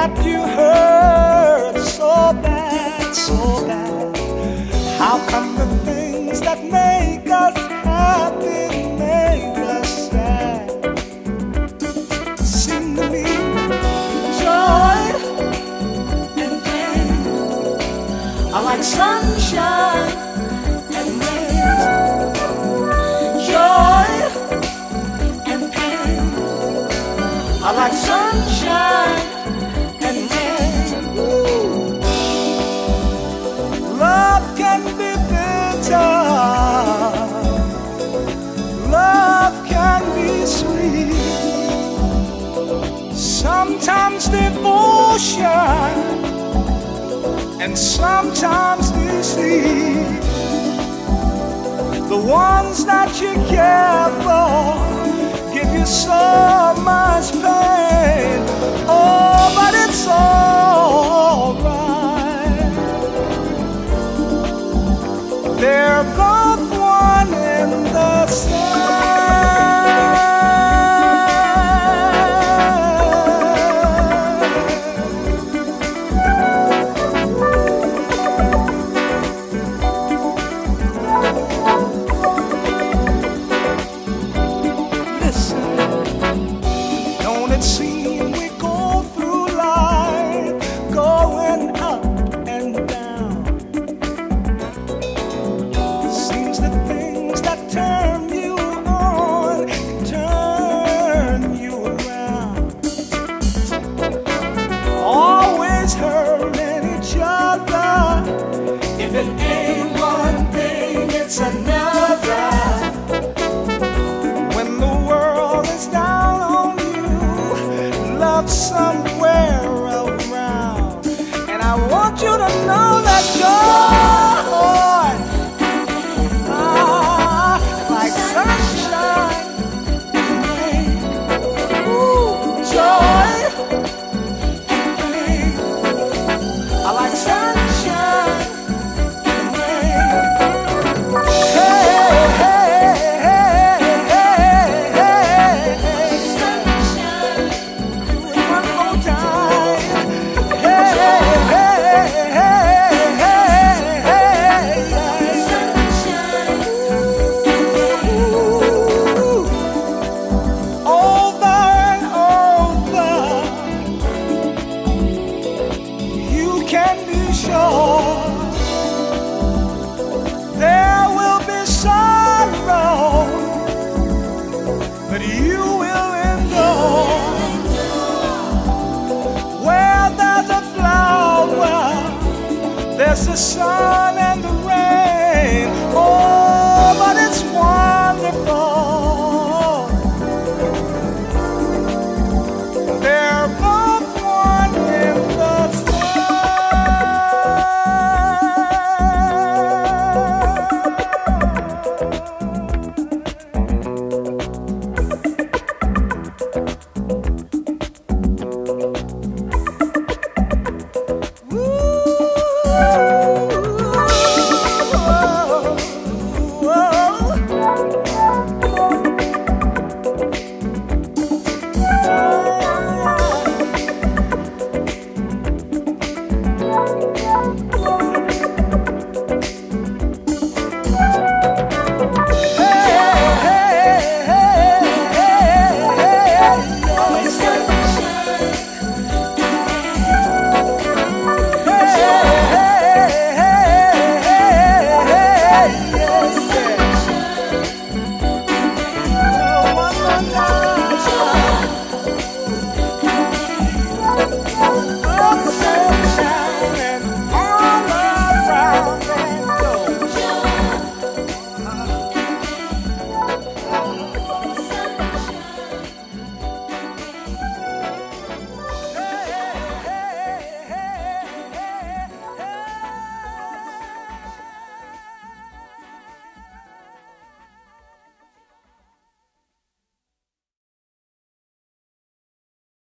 that you hurt so bad, so bad? How come the things that make us happy make us sad? Seem to me joy and pain are like sunshine and rain. Joy and pain are like sunshine Love can be sweet. Sometimes devotion and sometimes deceit. The ones that you care for give you so I want you to know that joy, you will endure. Where there's a flower, there's a sun